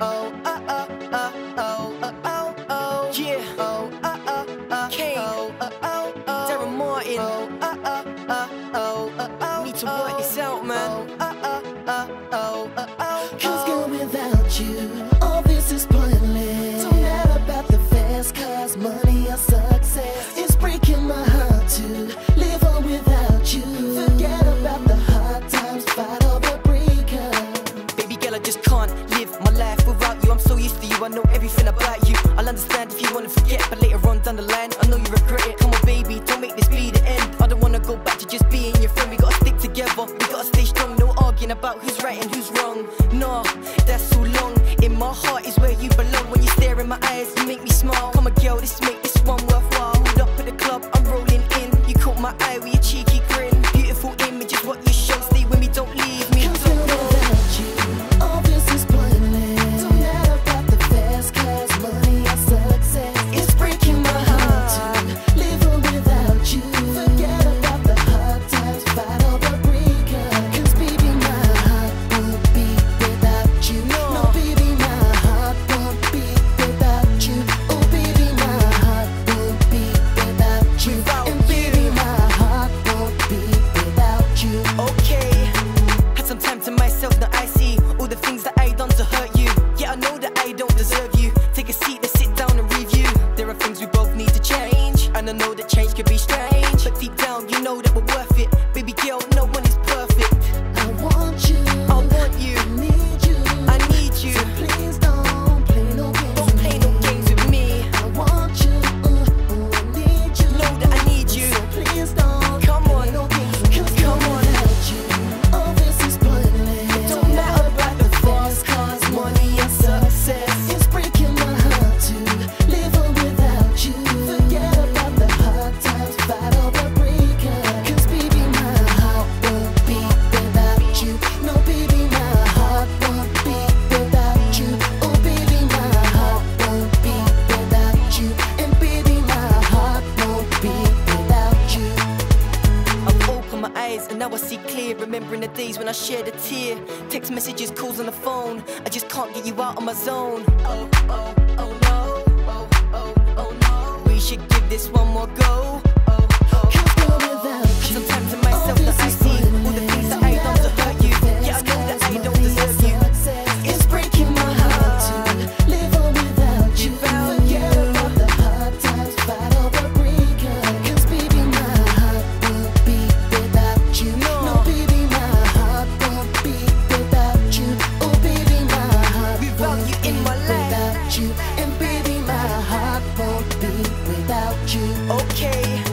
Oh, uh, uh, uh, oh, oh, oh, yeah. Oh. Oh, oh, oh. Oh, oh. Need to work this out, man. Cause girl, without you, all this is pointless. Don't matter about the fast cars, money or something. everything about you. I'll understand if you wanna forget, but later on down the line, I know you regret it. Come on, baby, don't make this be the end. I don't wanna go back to just being your friend. We gotta stick together, we gotta stay strong, no arguing about who's know that remembering the days when I shed a tear. Text messages, calls on the phone. I just can't get you out of my zone. Oh, oh, oh. without you, okay?